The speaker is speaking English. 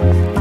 Bye.